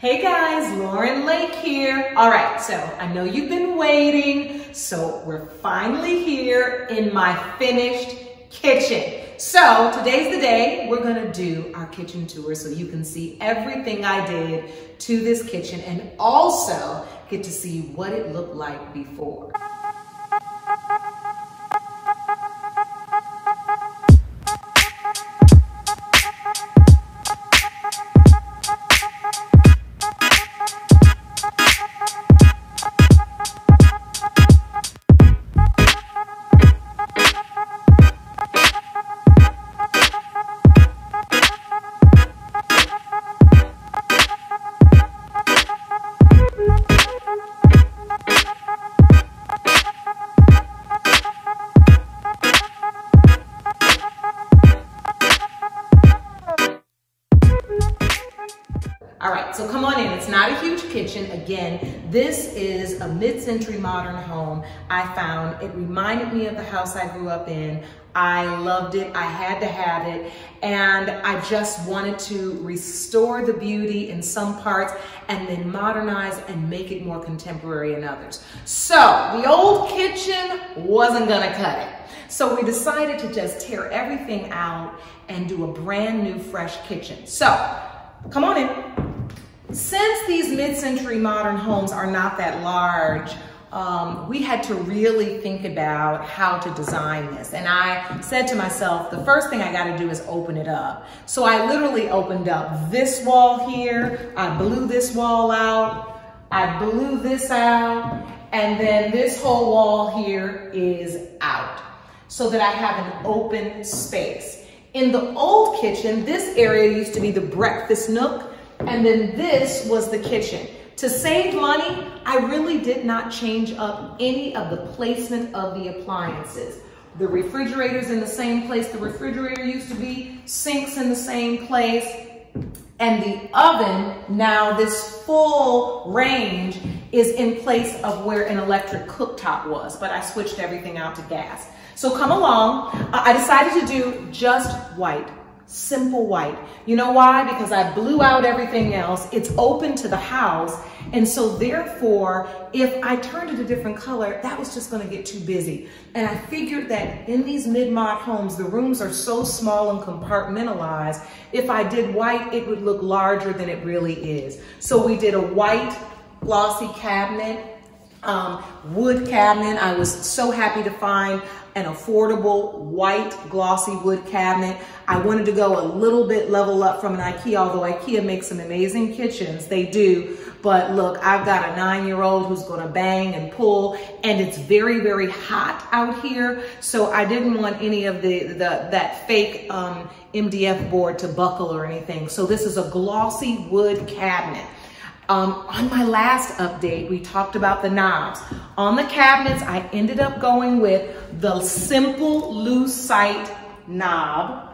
Hey guys, Lauren Lake here. All right, so I know you've been waiting, so we're finally here in my finished kitchen. So today's the day we're gonna do our kitchen tour so you can see everything I did to this kitchen and also get to see what it looked like before. Again, this is a mid-century modern home I found. It reminded me of the house I grew up in. I loved it. I had to have it. And I just wanted to restore the beauty in some parts and then modernize and make it more contemporary in others. So the old kitchen wasn't gonna cut it. So we decided to just tear everything out and do a brand new fresh kitchen. So come on in. Since these mid-century modern homes are not that large, um, we had to really think about how to design this. And I said to myself, the first thing I gotta do is open it up. So I literally opened up this wall here, I blew this wall out, I blew this out, and then this whole wall here is out so that I have an open space. In the old kitchen, this area used to be the breakfast nook, and then this was the kitchen. To save money, I really did not change up any of the placement of the appliances. The refrigerator's in the same place the refrigerator used to be, sinks in the same place, and the oven, now this full range is in place of where an electric cooktop was, but I switched everything out to gas. So come along, I decided to do just white simple white. You know why? Because I blew out everything else. It's open to the house. And so therefore, if I turned it a different color, that was just gonna get too busy. And I figured that in these mid-mod homes, the rooms are so small and compartmentalized. If I did white, it would look larger than it really is. So we did a white glossy cabinet um, wood cabinet. I was so happy to find an affordable white glossy wood cabinet. I wanted to go a little bit level up from an Ikea, although Ikea makes some amazing kitchens, they do. But look, I've got a nine-year-old who's gonna bang and pull, and it's very, very hot out here. So I didn't want any of the, the that fake um, MDF board to buckle or anything. So this is a glossy wood cabinet. Um, on my last update, we talked about the knobs. On the cabinets, I ended up going with the simple lucite knob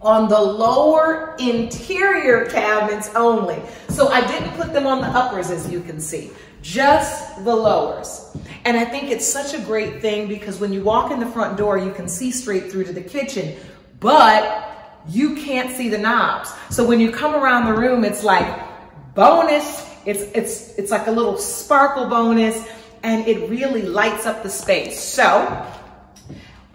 on the lower interior cabinets only. So I didn't put them on the uppers as you can see, just the lowers. And I think it's such a great thing because when you walk in the front door, you can see straight through to the kitchen, but you can't see the knobs. So when you come around the room, it's like bonus it's, it's, it's like a little sparkle bonus and it really lights up the space. So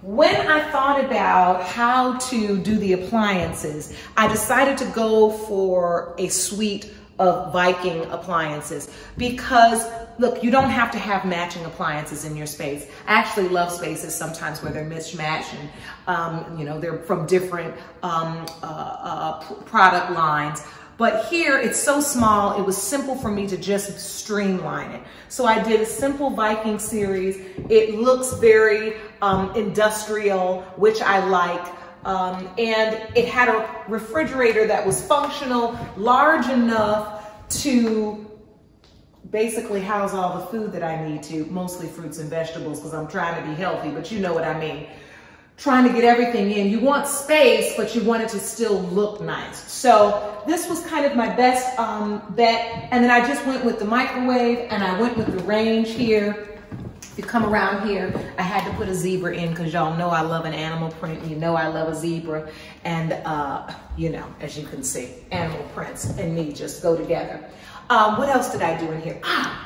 when I thought about how to do the appliances, I decided to go for a suite of Viking appliances because look, you don't have to have matching appliances in your space. I actually love spaces sometimes where they're mismatched and, um, you know, they're from different um, uh, uh, product lines. But here it's so small, it was simple for me to just streamline it. So I did a simple Viking series. It looks very um, industrial, which I like. Um, and it had a refrigerator that was functional, large enough to basically house all the food that I need to, mostly fruits and vegetables because I'm trying to be healthy, but you know what I mean trying to get everything in. You want space, but you want it to still look nice. So this was kind of my best um, bet. And then I just went with the microwave and I went with the range here. If you come around here, I had to put a zebra in because y'all know I love an animal print. You know I love a zebra. And uh, you know, as you can see, animal prints and me just go together. Um, what else did I do in here? Ah,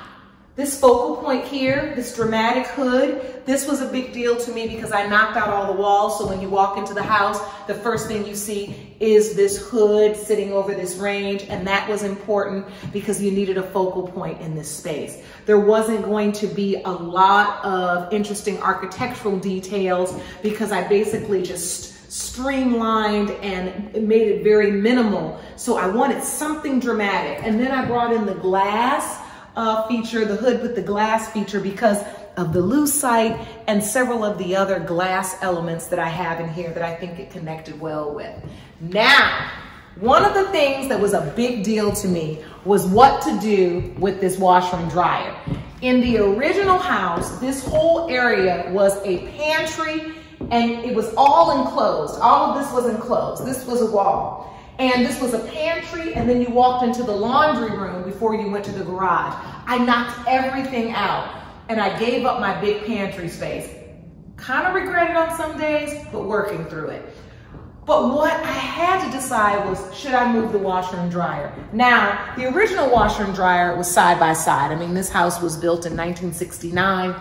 this focal point here, this dramatic hood, this was a big deal to me because I knocked out all the walls. So when you walk into the house, the first thing you see is this hood sitting over this range. And that was important because you needed a focal point in this space. There wasn't going to be a lot of interesting architectural details because I basically just streamlined and made it very minimal. So I wanted something dramatic. And then I brought in the glass uh, feature, the hood with the glass feature because of the lucite and several of the other glass elements that I have in here that I think it connected well with. Now, one of the things that was a big deal to me was what to do with this washer and dryer. In the original house, this whole area was a pantry and it was all enclosed. All of this was enclosed. This was a wall. And this was a pantry, and then you walked into the laundry room before you went to the garage. I knocked everything out, and I gave up my big pantry space. Kind of regret it on some days, but working through it. But what I had to decide was, should I move the washer and dryer? Now, the original washer and dryer was side by side. I mean, this house was built in 1969.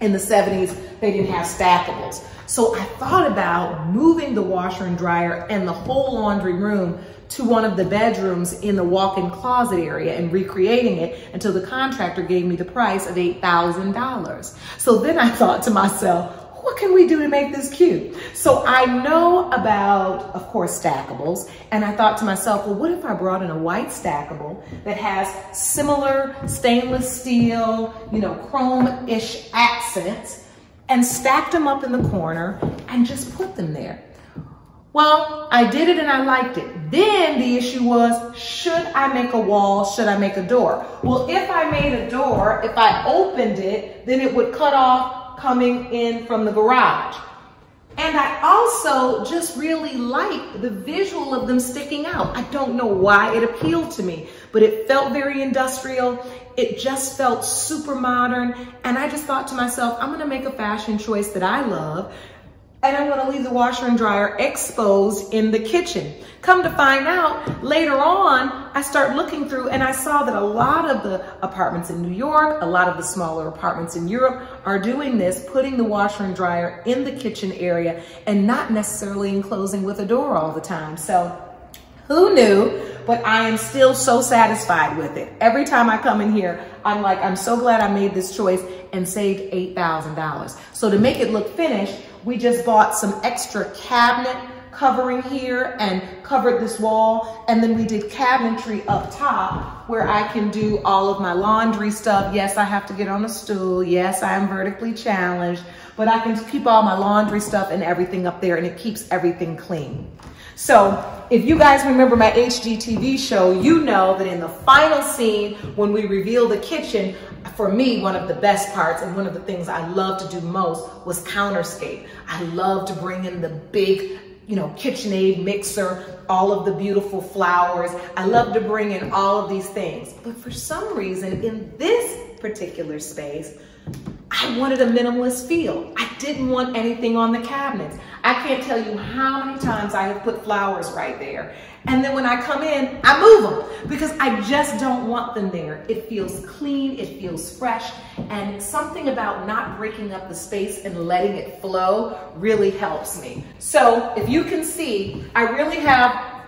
In the 70s, they didn't have stackables. So I thought about moving the washer and dryer and the whole laundry room to one of the bedrooms in the walk-in closet area and recreating it until the contractor gave me the price of $8,000. So then I thought to myself, what can we do to make this cute? So I know about, of course, stackables. And I thought to myself, well, what if I brought in a white stackable that has similar stainless steel, you know, chrome-ish accents and stacked them up in the corner and just put them there. Well, I did it and I liked it. Then the issue was, should I make a wall? Should I make a door? Well, if I made a door, if I opened it, then it would cut off coming in from the garage. And I also just really liked the visual of them sticking out. I don't know why it appealed to me, but it felt very industrial. It just felt super modern. And I just thought to myself, I'm gonna make a fashion choice that I love and I'm gonna leave the washer and dryer exposed in the kitchen. Come to find out, later on, I start looking through and I saw that a lot of the apartments in New York, a lot of the smaller apartments in Europe are doing this, putting the washer and dryer in the kitchen area and not necessarily enclosing with a door all the time. So who knew? But I am still so satisfied with it. Every time I come in here, I'm like, I'm so glad I made this choice and saved $8,000. So to make it look finished, we just bought some extra cabinet covering here and covered this wall. And then we did cabinetry up top where I can do all of my laundry stuff. Yes, I have to get on a stool. Yes, I am vertically challenged, but I can keep all my laundry stuff and everything up there and it keeps everything clean. So if you guys remember my HGTV show, you know that in the final scene, when we reveal the kitchen, for me, one of the best parts and one of the things I love to do most was counterscape. I love to bring in the big, you know, KitchenAid mixer, all of the beautiful flowers. I love to bring in all of these things. But for some reason, in this particular space, I wanted a minimalist feel. I didn't want anything on the cabinets. I can't tell you how many times I have put flowers right there. And then when I come in, I move them because I just don't want them there. It feels clean, it feels fresh, and something about not breaking up the space and letting it flow really helps me. So if you can see, I really have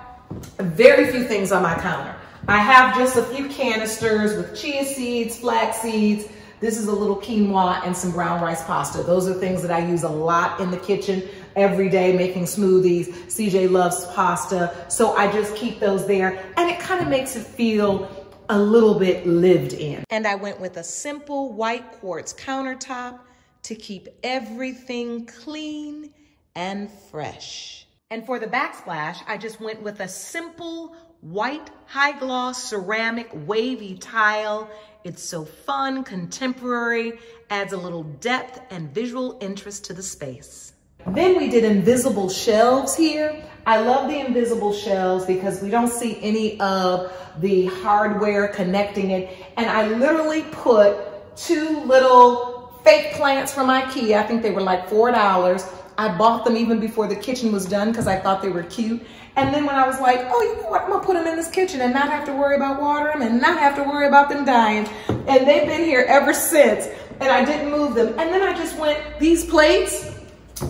very few things on my counter. I have just a few canisters with chia seeds, flax seeds, this is a little quinoa and some brown rice pasta. Those are things that I use a lot in the kitchen every day making smoothies. CJ loves pasta. So I just keep those there and it kind of makes it feel a little bit lived in. And I went with a simple white quartz countertop to keep everything clean and fresh. And for the backsplash, I just went with a simple white high gloss ceramic wavy tile it's so fun, contemporary, adds a little depth and visual interest to the space. Then we did invisible shelves here. I love the invisible shelves because we don't see any of the hardware connecting it. And I literally put two little fake plants from Ikea, I think they were like $4, I bought them even before the kitchen was done because I thought they were cute. And then when I was like, oh, you know what, I'm gonna put them in this kitchen and not have to worry about watering them and not have to worry about them dying. And they've been here ever since and I didn't move them. And then I just went, these plates,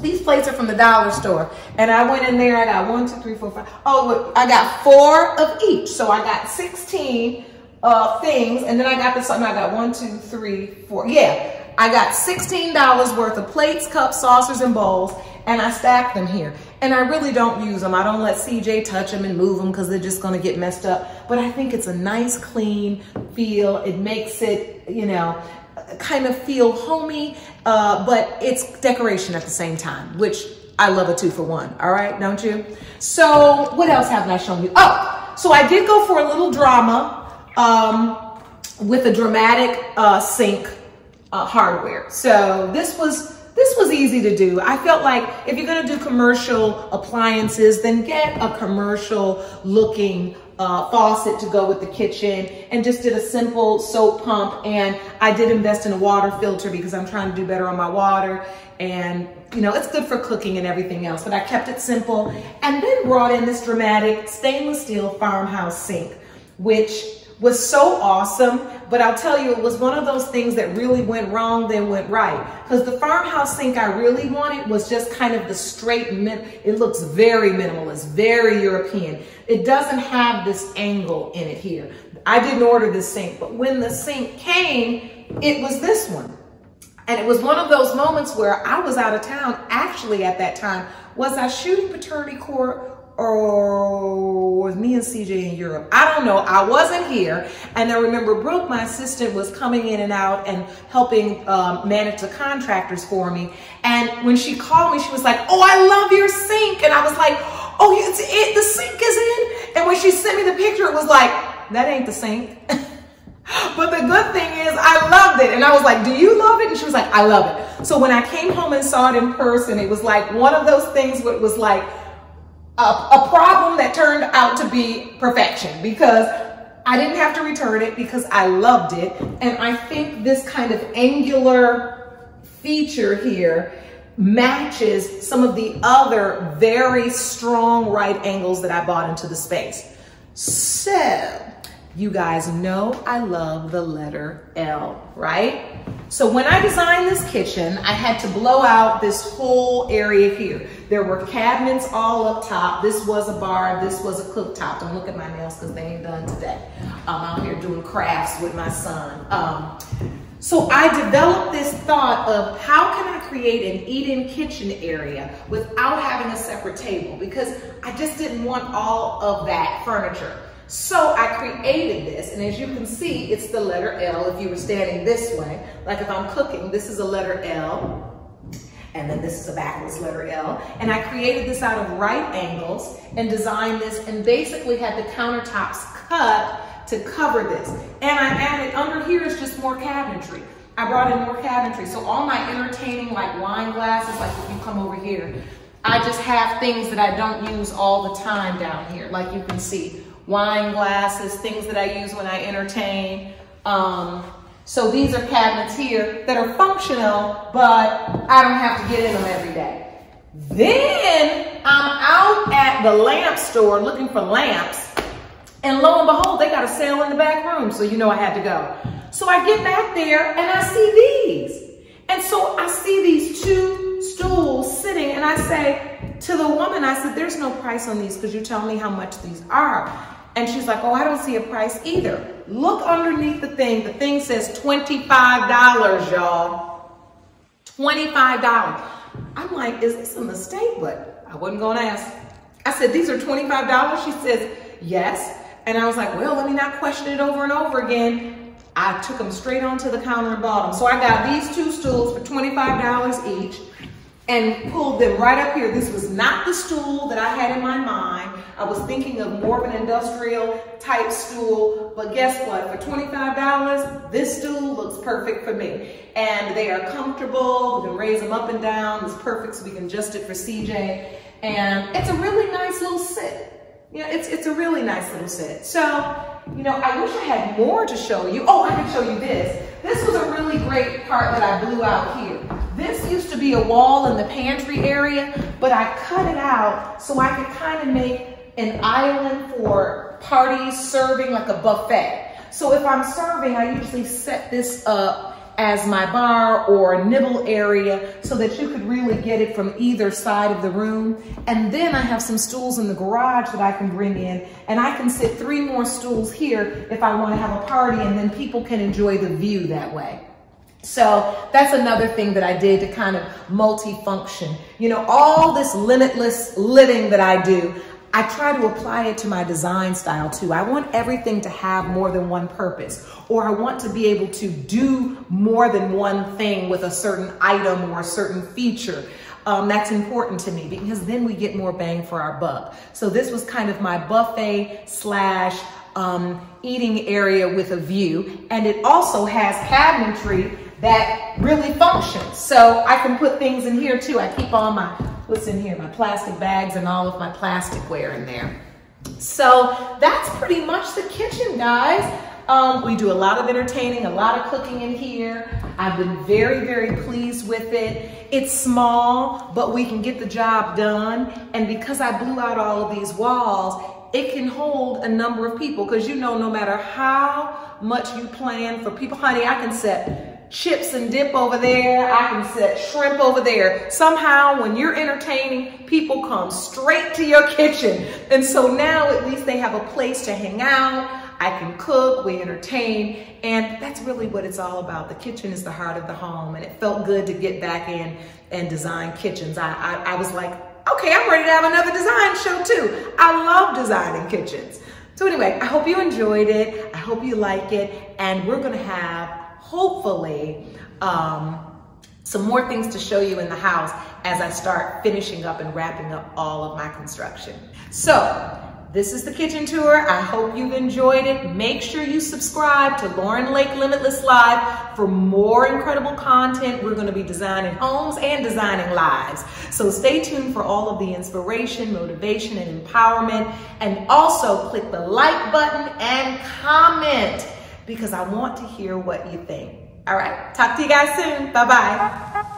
these plates are from the dollar store. And I went in there, I got one, two, three, four, five. Oh, I got four of each. So I got 16 uh, things. And then I got this, I got one, two, three, four. Yeah, I got $16 worth of plates, cups, saucers, and bowls. And I stacked them here. And I really don't use them. I don't let CJ touch them and move them because they're just gonna get messed up. But I think it's a nice, clean feel. It makes it, you know, kind of feel homey, uh, but it's decoration at the same time, which I love a two for one. All right, don't you? So what else haven't I shown you? Oh, so I did go for a little drama um, with a dramatic uh, sink uh, hardware. So this was this was easy to do. I felt like if you're gonna do commercial appliances, then get a commercial looking uh, faucet to go with the kitchen and just did a simple soap pump. And I did invest in a water filter because I'm trying to do better on my water. And, you know, it's good for cooking and everything else, but I kept it simple and then brought in this dramatic stainless steel farmhouse sink, which was so awesome. But I'll tell you, it was one of those things that really went wrong, then went right. Because the farmhouse sink I really wanted was just kind of the straight, it looks very minimalist, very European. It doesn't have this angle in it here. I didn't order this sink, but when the sink came, it was this one. And it was one of those moments where I was out of town, actually at that time. Was I shooting paternity court or was me and CJ in Europe? I don't know. I wasn't here. And I remember Brooke, my assistant, was coming in and out and helping um, manage the contractors for me. And when she called me, she was like, oh, I love your sink. And I was like, oh, it's it, the sink is in. And when she sent me the picture, it was like, that ain't the sink. but the good thing is I loved it. And I was like, do you love it? And she was like, I love it. So when I came home and saw it in person, it was like one of those things where it was like, a, a problem that turned out to be perfection because I didn't have to return it because I loved it. And I think this kind of angular feature here matches some of the other very strong right angles that I bought into the space. So you guys know I love the letter L, right? So when I designed this kitchen, I had to blow out this whole area here. There were cabinets all up top. This was a bar, this was a cooktop. Don't look at my nails because they ain't done today. I'm out here doing crafts with my son. Um, so I developed this thought of how can I create an eat-in kitchen area without having a separate table because I just didn't want all of that furniture. So I created this, and as you can see, it's the letter L if you were standing this way. Like if I'm cooking, this is a letter L, and then this is a backwards letter L. And I created this out of right angles and designed this and basically had the countertops cut to cover this. And I added, under here is just more cabinetry. I brought in more cabinetry. So all my entertaining like wine glasses, like if you come over here, I just have things that I don't use all the time down here. Like you can see, wine glasses, things that I use when I entertain. Um, so these are cabinets here that are functional, but I don't have to get in them every day. Then I'm out at the lamp store looking for lamps, and lo and behold, they got a sale in the back room, so you know I had to go. So I get back there and I see these. And so I see these two stools sitting and I say to the woman, I said, there's no price on these because you tell me how much these are. And she's like, oh, I don't see a price either. Look underneath the thing. The thing says $25, y'all. $25. I'm like, is this a mistake? But I wasn't going to ask. I said, these are $25? She says, yes. And I was like, well, let me not question it over and over again. I took them straight onto the counter and bought them. So I got these two stools for $25 each and pulled them right up here. This was not the stool that I had in my mind. I was thinking of more of an industrial type stool, but guess what? For $25, this stool looks perfect for me. And they are comfortable, we can raise them up and down, it's perfect so we can adjust it for CJ. And it's a really nice little sit. Yeah, it's, it's a really nice little sit. So, you know, I wish I had more to show you. Oh, I can show you this. This was a really great part that I blew out here. This used to be a wall in the pantry area, but I cut it out so I could kind of make an island for parties serving like a buffet. So if I'm serving, I usually set this up as my bar or nibble area so that you could really get it from either side of the room. And then I have some stools in the garage that I can bring in and I can sit three more stools here if I wanna have a party and then people can enjoy the view that way. So that's another thing that I did to kind of multifunction. You know, all this limitless living that I do, I try to apply it to my design style too. I want everything to have more than one purpose, or I want to be able to do more than one thing with a certain item or a certain feature. Um, that's important to me because then we get more bang for our buck. So this was kind of my buffet slash um, eating area with a view. And it also has cabinetry that really functions. So I can put things in here too. I keep all my what's in here, my plastic bags and all of my plasticware in there. So that's pretty much the kitchen, guys. Um, we do a lot of entertaining, a lot of cooking in here. I've been very, very pleased with it. It's small, but we can get the job done. And because I blew out all of these walls, it can hold a number of people because you know no matter how much you plan for people, honey, I can set chips and dip over there. I can set shrimp over there. Somehow when you're entertaining, people come straight to your kitchen. And so now at least they have a place to hang out. I can cook, we entertain, and that's really what it's all about. The kitchen is the heart of the home, and it felt good to get back in and design kitchens. I, I, I was like, okay, I'm ready to have another design show too. I love designing kitchens. So anyway, I hope you enjoyed it. I hope you like it, and we're gonna have hopefully um, some more things to show you in the house as I start finishing up and wrapping up all of my construction. So this is the kitchen tour. I hope you've enjoyed it. Make sure you subscribe to Lauren Lake Limitless Live for more incredible content. We're gonna be designing homes and designing lives. So stay tuned for all of the inspiration, motivation, and empowerment. And also click the like button and comment because I want to hear what you think. All right, talk to you guys soon. Bye-bye.